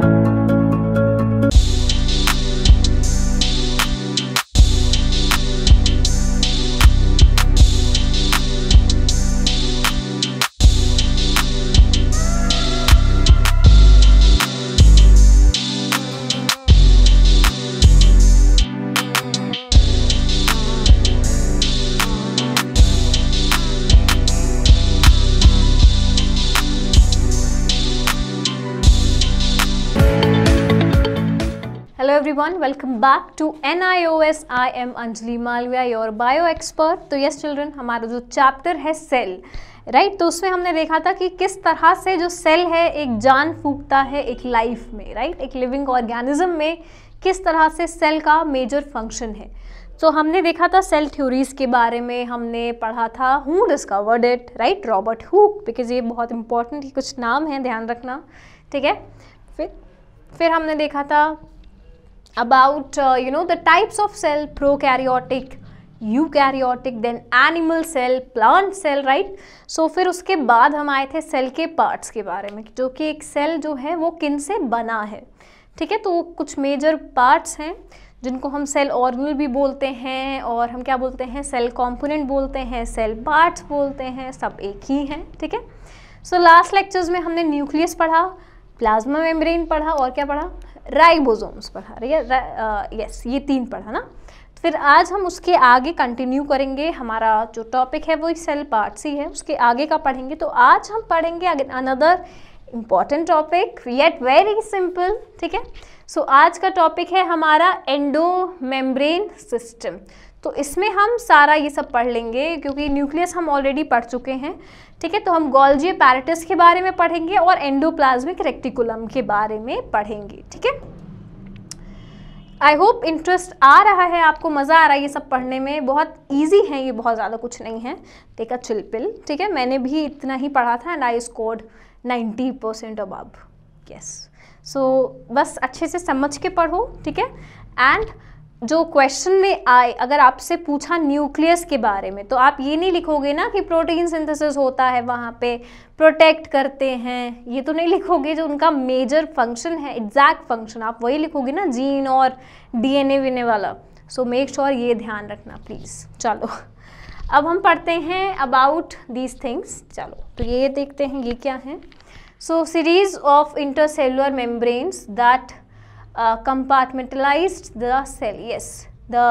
Música everyone, welcome back to NIOS. I am Anjali Malviya, your bio expert. तो yes children हमारा जो chapter है cell right right? तो उसमें हमने देखा था कि किस तरह से जो सेल है एक जान फूकता है एक लाइफ में राइट right? एक लिविंग ऑर्गेनिज्म में किस तरह से सेल का मेजर फ़ंक्शन है तो so, हमने देखा था सेल थ्योरीज के बारे में हमने पढ़ा था who discovered it right Robert Hooke because ये बहुत इंपॉर्टेंट कुछ नाम है ध्यान रखना ठीक है फिर फिर हमने देखा था about uh, you know the types of cell prokaryotic eukaryotic then animal cell plant cell right so फिर उसके बाद हम आए थे सेल के पार्ट्स के बारे में जो कि एक सेल जो है वो किन से बना है। ठीक है? तो कुछ मेजर पार्ट्स हैं जिनको हम सेल ऑर्गनल भी बोलते हैं और हम क्या बोलते हैं? सेल कंपोनेंट बोलते हैं सेल पार्ट्स बोलते हैं सब एक ही हैं ठीक है? सो लास्ट लेक्चर्स में हमने न्यूक्लियस पढ़ा प्लाज्मा मेम्ब्रेन पढ़ा और क्या पढ़ा? राइबोसोम्स पढ़ा रही है? यस ये तीन पढ़ा ना? फिर आज हम उसके आगे कंटिन्यू करेंगे। हमारा जो टॉपिक है, वो सेल पार्ट ही है। उसके आगे का पढ़ेंगे। तो आज हम पढ़ेंगे another important topic yet very simple ठीक है? सो so, आज का टॉपिक है हमारा एंडो मेम्ब्रेन सिस्टम तो इसमें हम सारा ये सब पढ़ लेंगे क्योंकि न्यूक्लियस हम ऑलरेडी पढ़ चुके हैं। ठीक है तो हम गोल्जी पैरेटिस के बारे में पढ़ेंगे और एंडोप्लाज्मिक रेक्टिकुलम के बारे में पढ़ेंगे। ठीक है? आई होप इंटरेस्ट आ रहा है आपको मज़ा आ रहा है ये सब पढ़ने में। बहुत ईजी है ये बहुत ज़्यादा कुछ नहीं है। टेक अ चिलपिल ठीक है मैंने भी इतना ही पढ़ा था and I scored ninety percent अब यस सो so, बस अच्छे से समझ के पढ़ो ठीक है? एंड जो क्वेश्चन में आए अगर आपसे पूछा न्यूक्लियस के बारे में तो आप ये नहीं लिखोगे ना कि प्रोटीन सिंथेसिस होता है वहाँ पे प्रोटेक्ट करते हैं ये तो नहीं लिखोगे जो उनका मेजर फ़ंक्शन है एग्जैक्ट फ़ंक्शन आप वही लिखोगे ना जीन और डीएनए वीने वाला। सो मेक श्योर ये ध्यान रखना प्लीज़ चलो अब हम पढ़ते हैं अबाउट दीज थिंग्स चलो तो ये देखते हैं ये क्या है? So series of intercellular membranes that uh, compartmentalized the cell yes the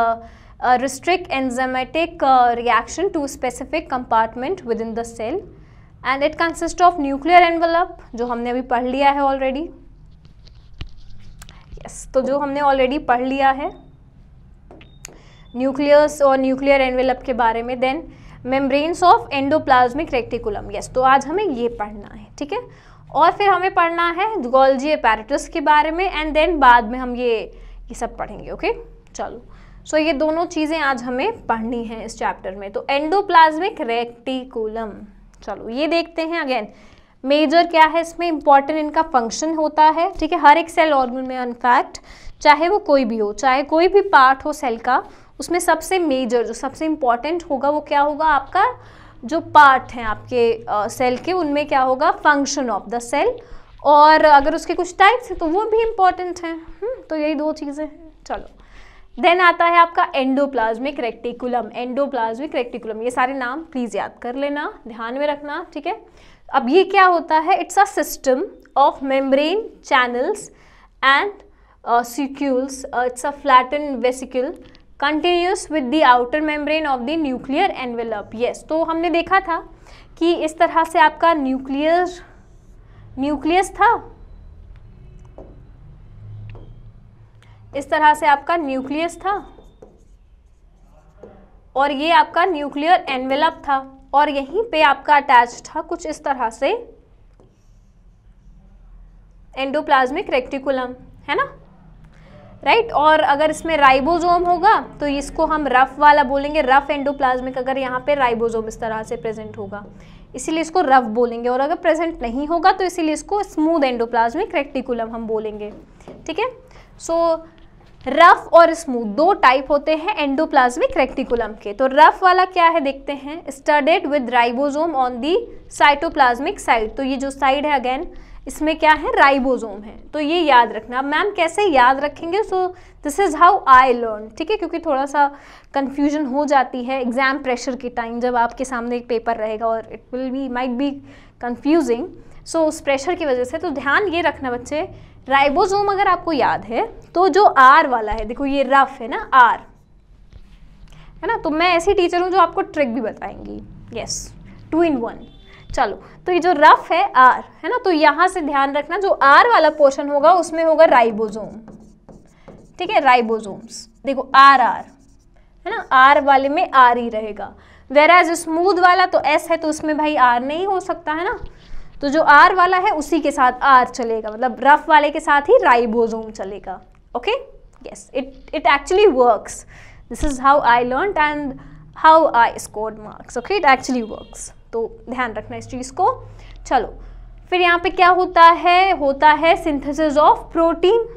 uh, restrict enzymatic uh, reaction to specific compartment within the cell and it consists of nuclear envelope जो हमने अभी पढ़ लिया है already yes तो जो हमने already पढ़ लिया है न्यूक्लियस और न्यूक्लियर एनवेलप के बारे में then membranes of endoplasmic reticulum yes तो आज हमें ये पढ़ना है ठीक है और फिर हमें पढ़ना है गोल्जी अपैरेटस के बारे में एंड देन बाद में हम ये ये सब पढ़ेंगे ओके चलो। सो so, ये दोनों चीज़ें आज हमें पढ़नी है इस चैप्टर में। तो एंडोप्लाज्मिक रेक्टिकुलम चलो ये देखते हैं अगेन मेजर क्या है इसमें? इंपॉर्टेंट इनका फ़ंक्शन होता है ठीक है? हर एक सेल ऑर्गन में इनफैक्ट चाहे वो कोई भी हो चाहे कोई भी पार्ट हो सेल का उसमें सबसे मेजर जो सबसे इंपॉर्टेंट होगा वो क्या होगा? आपका जो पार्ट हैं आपके सेल के उनमें क्या होगा? फ़ंक्शन ऑफ़ द सेल और अगर उसके कुछ टाइप्स हैं तो वो भी इंपॉर्टेंट हैं। हम्म, तो यही दो चीज़ें हैं। चलो। देन आता है आपका एंडोप्लाज्मिक रेक्टिकुलम एंडोप्लाज्मिक रेक्टिकुलम ये सारे नाम प्लीज़ याद कर लेना ध्यान में रखना ठीक है? अब ये क्या होता है? It's a system of membrane channels and saccules it's a flatten vesicle continuous with the outer membrane of the nuclear envelope yes तो हमने देखा था कि इस तरह से आपका न्यूक्लियर न्यूक्लियस था। इस तरह से आपका न्यूक्लियस था। और ये आपका न्यूक्लियर एनवेलप था। और यहीं पे आपका अटैच था कुछ इस तरह से। एंडोप्लाज्मिक रेक्टिकुलम है ना? Right right? और अगर इसमें राइबोजोम होगा तो इसको हम रफ वाला बोलेंगे, रफ एंडोप्लाज्मिक अगर यहाँ पे राइबोजोम इस तरह से प्रेजेंट होगा। इसीलिए इसको रफ बोलेंगे, और अगर प्रेजेंट नहीं होगा तो इसीलिए इसको स्मूथ एंडोप्लाज्मिक रेक्टिकुलम हम बोलेंगे। ठीक है? सो रफ और स्मूथ दो टाइप होते हैं एंडोप्लाज्मिक रेक्टिकुलम के। तो रफ वाला क्या है देखते हैं। Studded with ribosome on the cytoplasmic side तो ये जो साइड है अगेन इसमें क्या है? राइबोसोम है। तो ये याद रखना। अब मैम, कैसे याद रखेंगे? So this is how I learn ठीक है? क्योंकि थोड़ा सा कन्फ्यूज़न हो जाती है एग्ज़ाम प्रेशर के टाइम जब आपके सामने एक पेपर रहेगा और it will be might be confusing so उस प्रेशर की वजह से तो ध्यान ये रखना बच्चे, राइबोसोम अगर आपको याद है तो जो आर वाला है, देखो ये रफ है ना आर है ना? तो मैं ऐसी टीचर हूँ जो आपको ट्रिक भी बताएँगी। यस टू इन वन चलो तो ये जो रफ है आर है ना तो यहाँ से ध्यान रखना, जो आर वाला पोर्शन होगा, उसमें होगा राइबोसोम ठीक है राइबोसोम्स देखो आर आर है ना आर वाले में आर ही रहेगा. वेर एज स्मूथ वाला तो एस है तो उसमें भाई आर नहीं हो सकता, है ना? तो जो आर वाला है, उसी के साथ आर चलेगा. मतलब रफ वाले के साथ ही राइबोजोम चलेगा. Okay yes it it actually works this is how I learn and how I scored marks okay it actually works तो ध्यान रखना इस चीज़ को। चलो, फिर यहाँ पे क्या होता है? होता है सिंथेसिस ऑफ़ प्रोटीन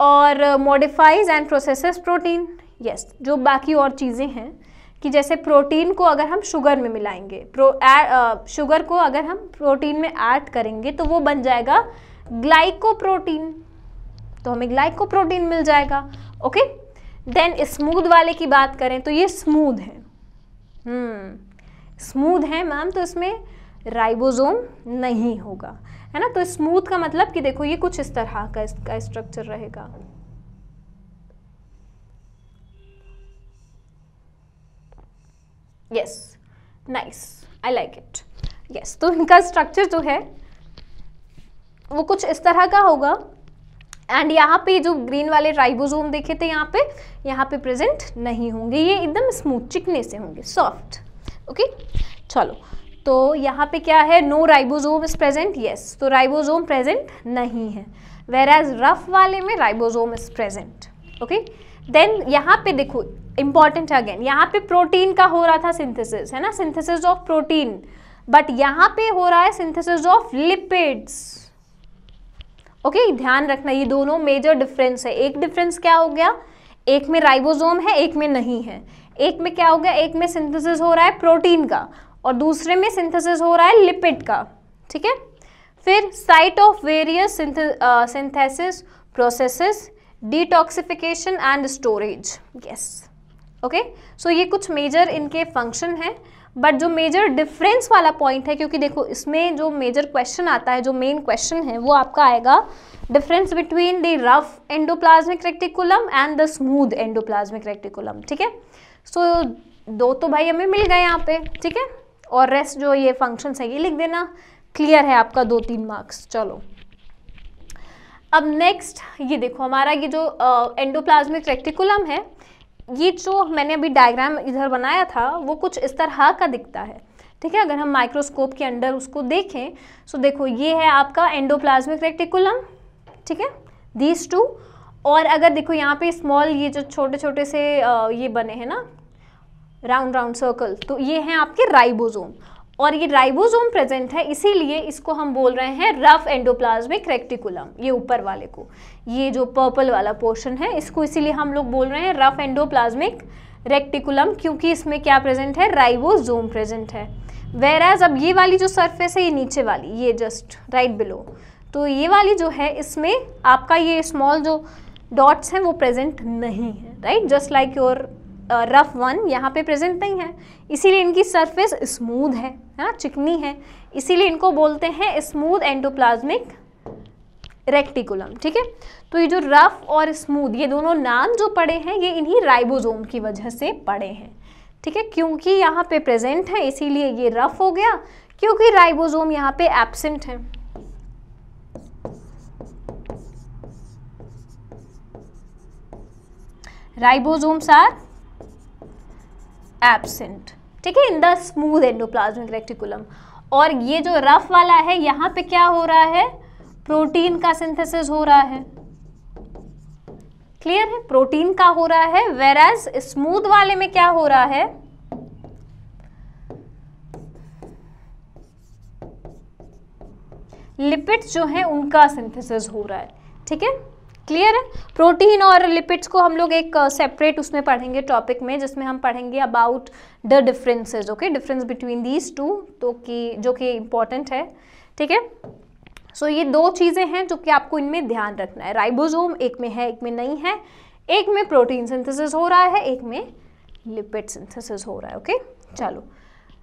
और modifies and processes protein yes जो बाकी और चीज़ें हैं कि जैसे प्रोटीन को अगर हम शुगर में मिलाएँगे प्रो शुगर को अगर हम प्रोटीन में ऐड करेंगे तो वो बन जाएगा ग्लाइकोप्रोटीन तो हमें ग्लाइकोप्रोटीन मिल जाएगा ओके देन स्मूद वाले की बात करें तो ये स्मूद है। स्मूथ है मैम तो इसमें राइबोसोम नहीं होगा। है ना? तो स्मूथ का मतलब कि देखो, ये कुछ इस तरह का इसका स्ट्रक्चर रहेगा। Yes nice I like it yes तो इनका स्ट्रक्चर जो है, वो कुछ इस तरह का होगा। एंड यहाँ पे जो ग्रीन वाले राइबोसोम देखे थे यहाँ पे यहाँ पे प्रेजेंट नहीं होंगे। ये एकदम स्मूथ चिकने से होंगे सॉफ्ट ओके चलो तो यहाँ पे क्या है? No ribosome is present yes तो राइबोसोम प्रेजेंट नहीं है। वेर एज रफ वाले में ribosome is present okay then यहाँ पे देखो इंपॉर्टेंट अगेन यहाँ पे प्रोटीन का हो रहा था सिंथेसिस है ना? सिंथेसिस ऑफ़ प्रोटीन बट यहाँ पे हो रहा है synthesis of lipids okay okay, ध्यान रखना ये दोनों मेजर डिफरेंस है। एक डिफरेंस क्या हो गया? एक में राइबोसोम है एक में नहीं है। एक में क्या हो गया? एक में सिंथेसिस हो रहा है प्रोटीन का और दूसरे में सिंथेसिस हो रहा है लिपिड का ठीक है? फिर site of various synthesis processes detoxification and storage yes okay? So ये कुछ मेजर इनके फ़ंक्शन हैं। बट जो मेजर डिफरेंस वाला पॉइंट है, क्योंकि देखो, इसमें जो मेजर क्वेश्चन आता है, जो मेन क्वेश्चन है, वो आपका आएगा difference between the rough endoplasmic reticulum and the smooth endoplasmic reticulum ठीक है? सो दो तो भाई हमें मिल गए यहाँ पे, ठीक है? और रेस्ट जो ये फ़ंक्शन है ये लिख देना क्लियर है आपका दो तीन मार्क्स चलो। अब नेक्स्ट ये देखो, हमारा ये जो एंडोप्लाज्मिक रेक्टिकुलम है ये जो मैंने अभी डायग्राम इधर बनाया था, वो कुछ इस तरह का दिखता है। ठीक है, अगर हम माइक्रोस्कोप के अंडर उसको देखें तो देखो ये है आपका एंडोप्लाज्मिक रेक्टिकुलम ठीक है? दीज टू और अगर देखो यहाँ पे स्मॉल ये जो छोटे छोटे से ये बने हैं ना राउंड राउंड सर्कल तो ये हैं आपके राइबोसोम और ये राइबोसोम प्रेजेंट है, इसीलिए इसको हम बोल रहे हैं रफ एंडोप्लाज्मिक रेक्टिकुलम, ये ऊपर वाले को। ये जो पर्पल वाला पोर्शन है, इसको इसीलिए हम लोग बोल रहे हैं रफ एंडोप्लाज्मिक रेक्टिकुलम, क्योंकि इसमें क्या प्रेजेंट है? राइबोसोम प्रेजेंट है। वेर एज अब ये वाली जो सरफेस है, ये नीचे वाली, ये जस्ट राइट बिलो तो ये वाली जो है, इसमें आपका ये स्मॉल जो डॉट्स हैं, वो प्रेजेंट नहीं है right just like your rough one यहाँ पे प्रेजेंट नहीं है। इसीलिए इनकी सरफेस स्मूथ है ना? चिकनी है। इसीलिए इनको बोलते हैं स्मूथ एंडोप्लाज्मिक रेक्टिकुलम ठीक है? तो ये जो रफ और स्मूथ ये दोनों नाम जो पड़े हैं, ये इन्हीं राइबोसोम की वजह से पड़े हैं, ठीक है? क्योंकि यहाँ पे प्रेजेंट है, इसीलिए ये रफ हो गया, क्योंकि राइबोसोम यहाँ पे एब्सेंट है। राइबोसोम्स आर एबसेंट ठीक है in the smooth endoplasmic reticulum और ये जो रफ वाला है, यहाँ पे क्या हो रहा है? प्रोटीन का सिंथेसिस हो रहा है। क्लियर है? प्रोटीन का हो रहा है वेर एज स्मूथ वाले में क्या हो रहा है? लिपिड्स जो है, उनका सिंथेसिस हो रहा है। ठीक है? क्लियर है? प्रोटीन और लिपिड्स को हम लोग एक सेपरेट उसमें पढ़ेंगे टॉपिक में, जिसमें हम पढ़ेंगे about the differences okay difference between these two तो कि, जो कि इंपॉर्टेंट है, ठीक है? सो ये दो चीज़ें हैं जो कि आपको इनमें ध्यान रखना है। राइबोसोम एक में है, एक में नहीं है। एक में प्रोटीन सिंथेसिस हो रहा है, एक में लिपिड सिंथेसिस हो रहा है ओके चलो।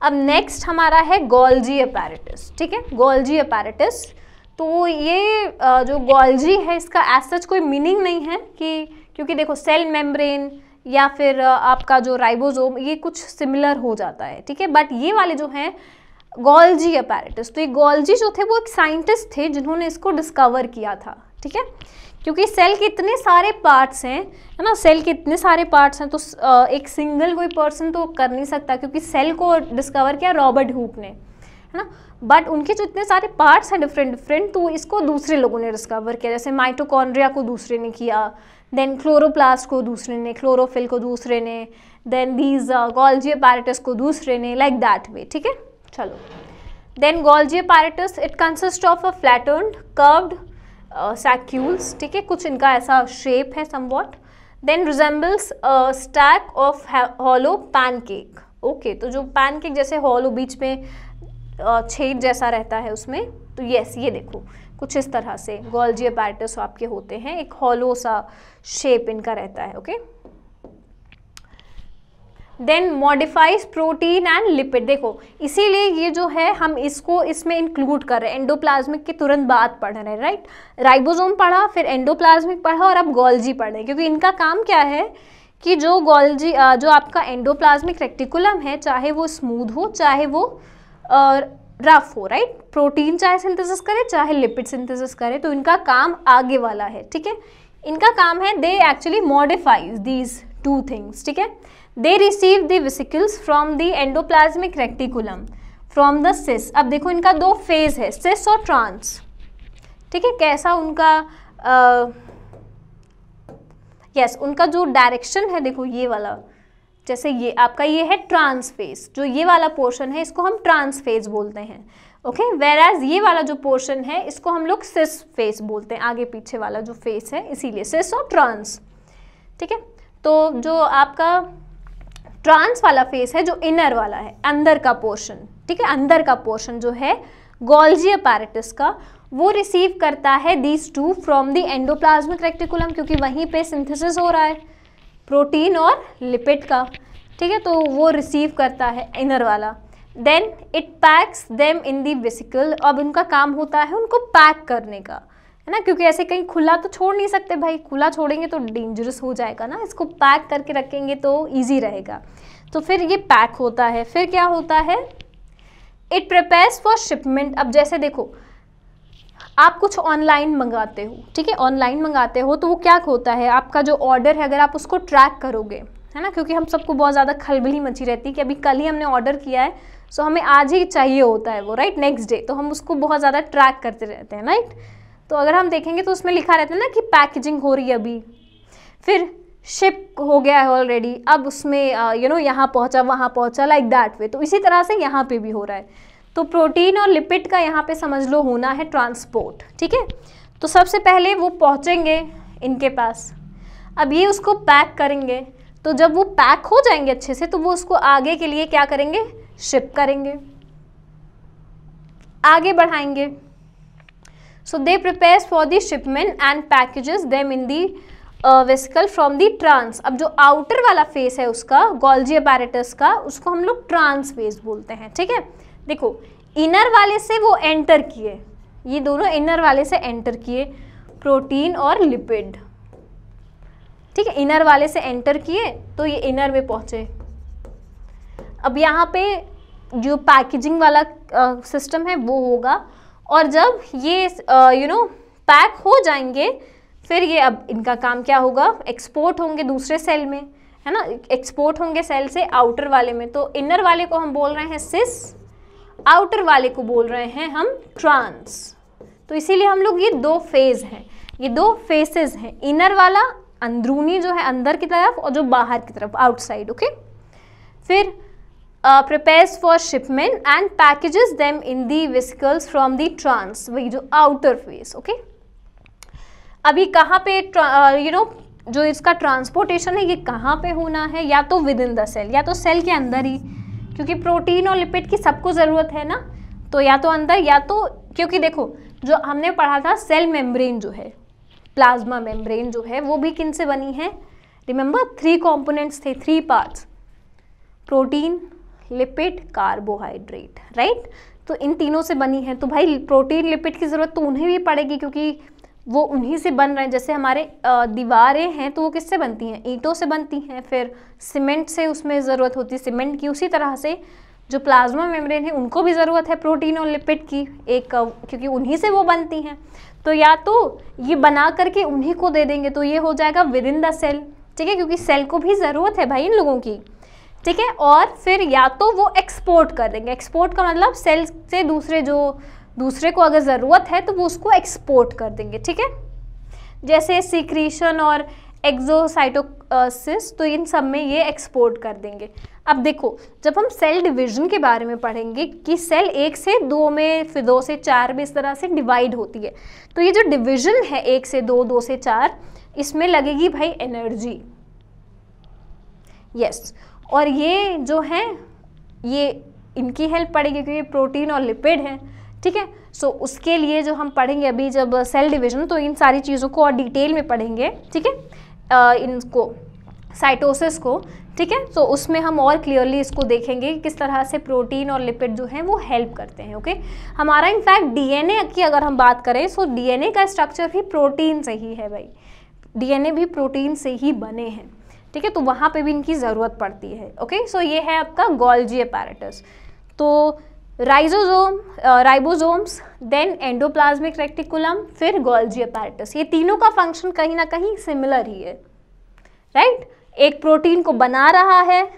अब नेक्स्ट हमारा है गोल्जी अपैरेटस ठीक है? गोल्जी अपैरेटस तो ये जो गोल्जी है, इसका एज सच कोई मीनिंग नहीं है कि, क्योंकि देखो सेल मेम्ब्रेन या फिर आपका जो राइबोसोम ये कुछ सिमिलर हो जाता है, ठीक है? बट ये वाले जो हैं गोल्जी अपैरेटस तो ये गोल्जी जो थे, वो एक साइंटिस्ट थे जिन्होंने इसको डिस्कवर किया था, ठीक है? क्योंकि सेल के इतने सारे पार्ट्स हैं, है ना? सेल के इतने सारे पार्ट्स हैं तो एक सिंगल कोई पर्सन तो कर नहीं सकता, क्योंकि सेल को डिस्कवर किया रॉबर्ट हुक ने। है ना? बट उनके जो इतने सारे पार्ट्स हैं डिफरेंट डिफरेंट तो इसको दूसरे लोगों ने डिस्कवर किया। जैसे माइटोकॉन्ड्रिया को दूसरे ने किया देन क्लोरोप्लास्ट को दूसरे ने क्लोरोफिल को दूसरे ने देन दीज गॉल्जी अपैरेटस को दूसरे ने लाइक दैट वे ठीक है? चलो। Then Golgi apparatus it consist of a flattened curved saccules ठीक है? कुछ इनका ऐसा शेप है somewhat then resembles stack of hollow pancake okay तो जो पैनकेक जैसे हॉलो बीच में छेद जैसा रहता है उसमें तो यस ये देखो। कुछ इस तरह से गोल्जी अपैरेटस आपके होते हैं, एक हॉलो सा शेप इनका रहता है okay then modifies protein and lipid देखो, इसीलिए ये जो है, हम इसको इसमें इंक्लूड कर रहे हैं। एंडोप्लाज्मिक के तुरंत बाद पढ़ रहे हैं राइट राइबोसोम पढ़ा, फिर एंडोप्लाज्मिक पढ़ा और अब गोल्जी पढ़ रहे हैं। क्योंकि इनका काम क्या है कि जो गोल्जी जो आपका एंडोप्लाज्मिक रेक्टिकुलम है, चाहे वो स्मूथ हो, चाहे वो रफ हो राइट प्रोटीन चाहे सिंथेसिस करे चाहे लिपिड सिंथेसिस करे तो इनका काम आगे वाला है ठीक है? इनका काम है they actually modifies these two things ठीक है? They receive the vesicles from the endoplasmic reticulum from the cis अब देखो इनका दो फ़ेज़ है सिस और ट्रांस ठीक है? कैसा उनका यस uh, yes, उनका जो डायरेक्शन है देखो ये वाला जैसे ये आपका ये है ट्रांसफेज जो ये वाला पोर्शन है, इसको हम ट्रांसफेज बोलते हैं। ओके वेर एज ये वाला जो पोर्शन है, इसको हम लोग सिस फेस बोलते हैं, आगे पीछे वाला जो फेस है, इसीलिए सिस और ट्रांस ठीक है? तो जो आपका ट्रांस वाला फेस है, जो इनर वाला है, अंदर का पोर्शन ठीक है? अंदर का पोर्शन जो है गोल्जी अपैरेटस का, वो रिसीव करता है these two from the endoplasmic reticulum क्योंकि वहीं पे सिंथेसिस हो रहा है। प्रोटीन और लिपिड का, ठीक है तो वो रिसीव करता है इनर वाला। Then it packs them in the vesicle अब उनका काम होता है उनको पैक करने का, है ना? क्योंकि ऐसे कहीं खुला तो छोड़ नहीं सकते भाई। खुला छोड़ेंगे तो डेंजरस हो जाएगा ना। इसको पैक करके रखेंगे तो ईजी रहेगा। तो फिर ये पैक होता है। फिर क्या होता है? इट प्रिपेयर्स फॉर शिपमेंट अब जैसे देखो आप कुछ ऑनलाइन मंगाते हो, ठीक है? ऑनलाइन मंगाते हो तो वो क्या होता है? आपका जो ऑर्डर है, अगर आप उसको ट्रैक करोगे, है ना? क्योंकि हम सबको बहुत ज़्यादा खलबली मची रहती है कि अभी कल ही हमने ऑर्डर किया है सो हमें आज ही चाहिए होता है वो राइट नेक्स्ट डे तो हम उसको बहुत ज़्यादा ट्रैक करते रहते हैं राइट तो अगर हम देखेंगे तो उसमें लिखा रहता है ना कि पैकेजिंग हो रही है अभी। फिर शिप हो गया है ऑलरेडी अब उसमें यू नो यहाँ पहुँचा, वहाँ पहुँचा लाइक दैट वे तो इसी तरह से यहाँ पे भी हो रहा है। तो प्रोटीन और लिपिड का यहाँ पे समझ लो होना है ट्रांसपोर्ट, ठीक है? तो सबसे पहले वो पहुँचेंगे इनके पास। अब ये उसको पैक करेंगे तो जब वो पैक हो जाएँगे अच्छे से तो वो उसको आगे के लिए क्या करेंगे? शिप करेंगे। आगे बढ़ाएँगे। So they prepare for the shipment and packages them in the vesicle from the trans अब जो आउटर वाला फेस है उसका गोल्जी अपैरेटस का, उसको हम लोग ट्रांस फेस बोलते हैं, ठीक है? देखो इनर वाले से वो एंटर किए। ये दोनों इनर वाले से एंटर किए प्रोटीन और लिपिड ठीक है इनर वाले से एंटर किए तो ये इनर में पहुँचे। अब यहाँ पे जो पैकेजिंग वाला सिस्टम है, वो होगा। और जब ये यू नो पैक हो जाएँगे, फिर ये अब इनका काम क्या होगा? एक्सपोर्ट होंगे दूसरे सेल में, है ना? एक्सपोर्ट होंगे सेल से आउटर वाले में। तो इनर वाले को हम बोल रहे हैं सिस आउटर वाले को बोल रहे हैं हम ट्रांस तो इसीलिए हम लोग ये दो फ़ेज़ हैं। ये दो फेसेस हैं। इनर वाला अंदरूनी जो है, अंदर की तरफ़ और जो बाहर की तरफ़ आउटसाइड ओके फिर prepares for shipment and packages them in the vesicles from the trans वही जो आउटर फेस ओके अभी कहाँ पे यू नो जो इसका ट्रांसपोर्टेशन है, ये कहाँ पे होना है? या तो विद इन द सेल या तो सेल के अंदर ही। क्योंकि प्रोटीन और लिपिड की सबको ज़रूरत है ना? तो या तो अंदर, या तो क्योंकि देखो, जो हमने पढ़ा था सेल मेम्ब्रेन जो है प्लाज्मा मेम्ब्रेन जो है, वो भी किन से बनी है? रिमेंबर थ्री कंपोनेंट्स थे three parts protein lipid carbohydrate right तो इन तीनों से बनी है। तो भाई प्रोटीन लिपिड की ज़रूरत तो उन्हें भी पड़ेगी, क्योंकि वो उन्हीं से बन रहे हैं। जैसे हमारे दीवारें हैं तो वो किससे बनती हैं? ईंटों से बनती हैं। फिर सीमेंट से उसमें ज़रूरत होती है। सीमेंट की उसी तरह से जो प्लाज्मा मेम्ब्रेन है, उनको भी ज़रूरत है प्रोटीन और लिपिड की। एक क्योंकि उन्हीं से वो बनती हैं। तो या तो ये बना करके उन्हीं को दे देंगे तो ये हो जाएगा विद इन द सेल। ठीक है? क्योंकि सेल को भी ज़रूरत है भाई इन लोगों की। ठीक है? और फिर या तो वो एक्सपोर्ट कर देंगे। एक्सपोर्ट का मतलब सेल से दूसरे जो दूसरे को अगर ज़रूरत है तो वो उसको एक्सपोर्ट कर देंगे, ठीक है? जैसे सीक्रीशन और एक्जोसाइटोसिस तो इन सब में ये एक्सपोर्ट कर देंगे। अब देखो, जब हम सेल डिवीज़न के बारे में पढ़ेंगे कि सेल एक से दो में, फिर दो से चार में इस तरह से डिवाइड होती है तो ये जो डिवीज़न है एक से दो दो से चार, इसमें लगेगी भाई एनर्जी यस और ये जो है, ये इनकी हेल्प पड़ेगी क्योंकि प्रोटीन और लिपिड हैं। ठीक है? सो उसके लिए जो हम पढ़ेंगे अभी जब सेल डिवीज़न तो इन सारी चीज़ों को और डिटेल में पढ़ेंगे, ठीक है? इनको साइटोसिस को, ठीक है? तो उसमें हम और क्लियरली इसको देखेंगे कि किस तरह से प्रोटीन और लिपिड जो हैं, वो हेल्प करते हैं ओके हमारा इनफैक्ट डीएनए की अगर हम बात करें सो डीएनए का स्ट्रक्चर भी प्रोटीन से ही है भाई। डीएनए भी प्रोटीन से ही बने हैं, ठीक है? तो वहाँ पे भी इनकी ज़रूरत पड़ती है ओके सो ये है आपका गोल्जी अपैरेटस तो ribosome ribosomes then endoplasmic reticulum फिर गोल्जी अपैरेटस ये तीनों का फ़ंक्शन कहीं ना कहीं सिमिलर ही है. Right right? एक प्रोटीन को बना रहा है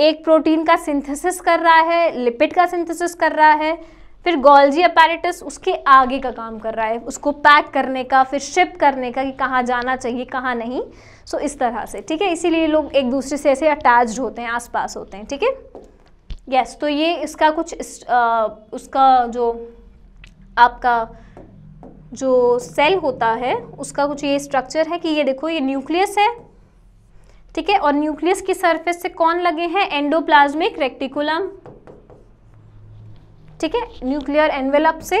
एक प्रोटीन का सिंथेसिस कर रहा है लिपिड का सिंथेसिस कर रहा है फिर गोल्जी अपैरेटस उसके आगे का काम कर रहा है उसको पैक करने का फिर शिप करने का कि कहाँ जाना चाहिए कहाँ नहीं. सो so, इस तरह से. ठीक है? इसीलिए लोग एक दूसरे से ऐसे अटैच्ड होते हैं आसपास होते हैं. ठीक है? यस तो ये इसका कुछ इस, आ, उसका जो आपका जो सेल होता है उसका कुछ ये स्ट्रक्चर है कि ये देखो ये न्यूक्लियस है ठीक है? और न्यूक्लियस की सरफेस से कौन लगे हैं? एंडोप्लाज्मिक रेक्टिकुलम ठीक है? न्यूक्लियर एनवेलप से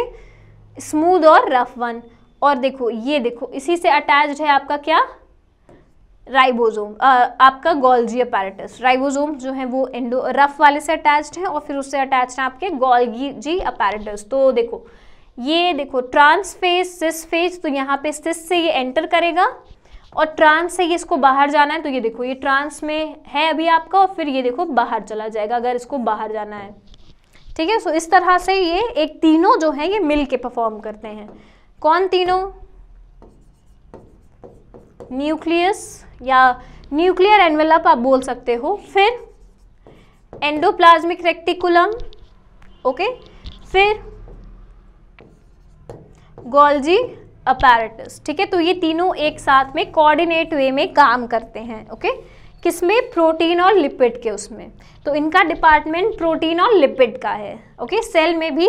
स्मूथ और रफ वन और देखो ये देखो इसी से अटैच्ड है आपका क्या? राइबोसोम आपका गोल्जी अपैरेटस राइबोसोम जो है वो एंडो रफ वाले से अटैच्ड है और फिर उससे अटैच्ड है आपके गोल्गी अपैरेटस तो देखो, ये देखो ट्रांसफेस सिस फ़ेज़ तो यहाँ पे सिस से ये एंटर करेगा और ट्रांस से ये इसको बाहर जाना है तो ये देखो, ये ट्रांस में है अभी आपका और फिर ये देखो बाहर चला जाएगा अगर इसको बाहर जाना है। ठीक है सो इस तरह से ये एक तीनों जो है ये मिल के परफॉर्म करते हैं। कौन तीनों? न्यूक्लियस या न्यूक्लियर एनवेलप आप बोल सकते हो। फिर एंडोप्लाज्मिक रेक्टिकुलम ओके फिर गोल्जी अपैरेटस ठीक है? तो ये तीनों एक साथ में कोऑर्डिनेट वे में काम करते हैं ओके किसमें? प्रोटीन और लिपिड के उसमें। तो इनका डिपार्टमेंट प्रोटीन और लिपिड का है ओके सेल में भी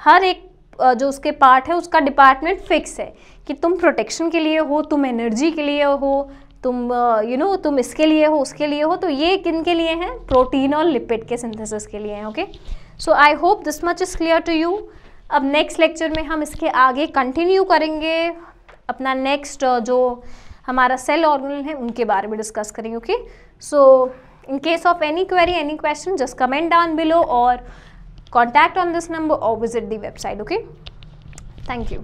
हर एक जो उसके पार्ट है, उसका डिपार्टमेंट फिक्स है कि तुम प्रोटेक्शन के लिए हो, तुम एनर्जी के लिए हो, तुम यू नो तुम इसके लिए हो, उसके लिए हो तो ये किन के लिए हैं? प्रोटीन और लिपिड के सिंथेसिस के लिए हैं okay so I hope this much is clear to you अब नेक्स्ट लेक्चर में हम इसके आगे कंटिन्यू करेंगे। अपना नेक्स्ट जो हमारा सेल ऑर्गन है, उनके बारे में डिस्कस करेंगे okay so in case of any query any question just comment down below और contact on this number or visit the website okay? Thank you.